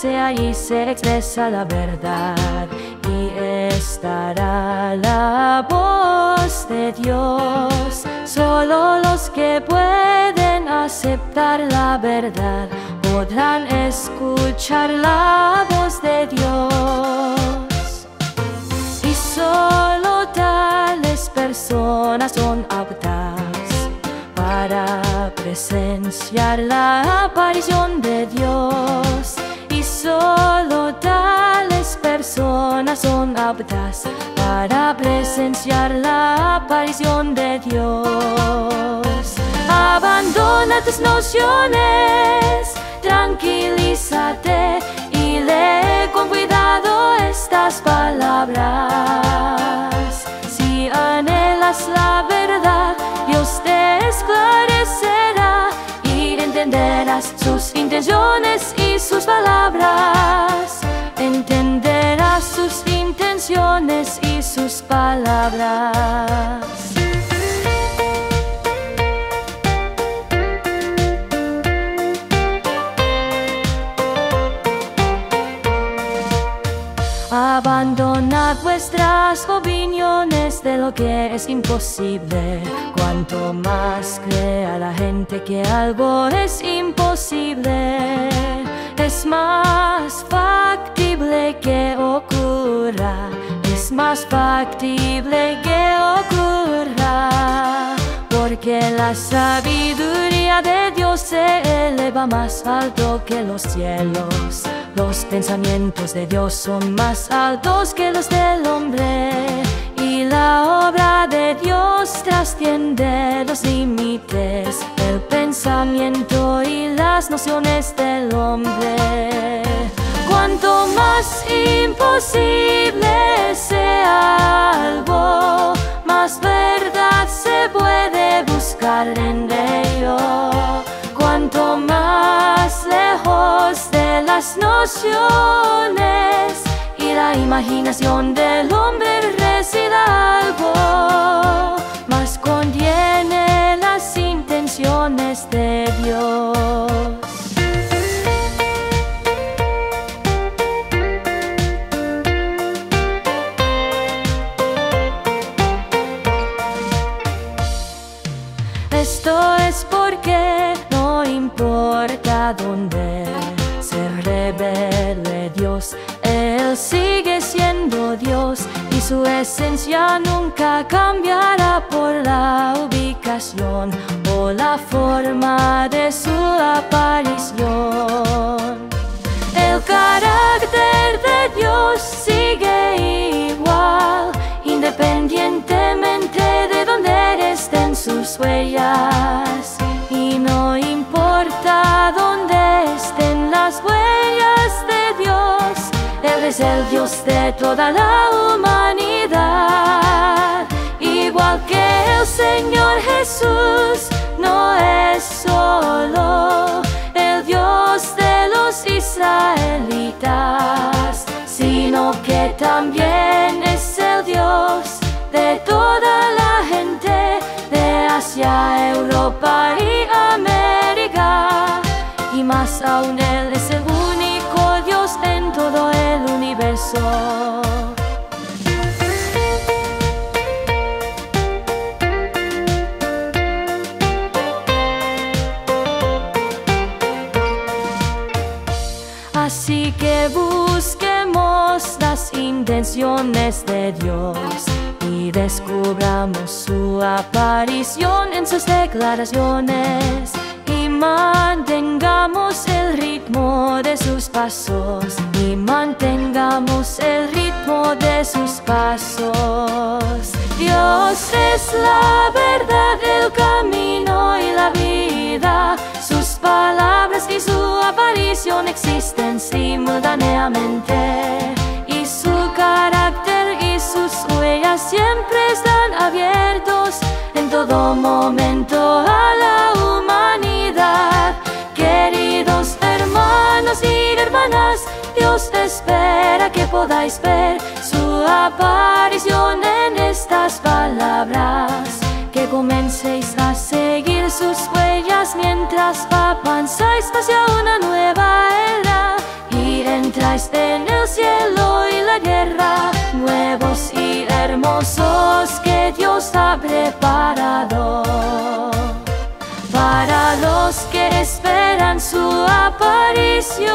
sea y se expresa la verdad y estará la voz de Dios. Solo los que pueden aceptar la verdad podrán escuchar la voz de Dios. Y solo tales personas son aptas para presenciar la aparición de de Dios. Abandona tus nociones, tranquilízate y lee con cuidado estas palabras. Si anhelas la verdad, Dios te esclarecerá y entenderás sus intenciones y sus palabras. Entenderás sus intenciones y que es imposible. Cuanto más crea la gente que algo es imposible, es más factible que ocurra. Es más factible que ocurra. Porque la sabiduría de Dios se eleva más alto que los cielos. Los pensamientos de Dios son más altos que los del hombre. La obra de Dios trasciende los límites del pensamiento y las nociones del hombre. Cuanto más imposible sea algo, más verdad se puede buscar en ello. Cuanto más lejos de las nociones y la imaginación del hombre resida algo, más contiene las intenciones de Dios. Esto es porque no importa dónde se revele Dios, Él sigue siendo Dios su esencia nunca cambiará por la ubicación o la forma de su aparición. El carácter de Dios sigue igual, independientemente de dónde estén sus huellas. Y no importa dónde estén las huellas de Dios, Él es el Dios de toda la humanidad. Jesús no es solo el Dios de los israelitas, sino que también intenciones de Dios y descubramos su aparición en sus declaraciones y mantengamos el ritmo de sus pasos y mantengamos el ritmo de sus pasos. Dios es la verdad, el camino y la vida. Sus palabras y su aparición existen simultáneamente. Dios espera que podáis ver su aparición en estas palabras. Que comencéis a seguir sus huellas mientras avanzáis hacia una nueva era y veáis en el cielo y la guerra, nuevos y hermosos que Dios ha preparado. Que esperan su aparición.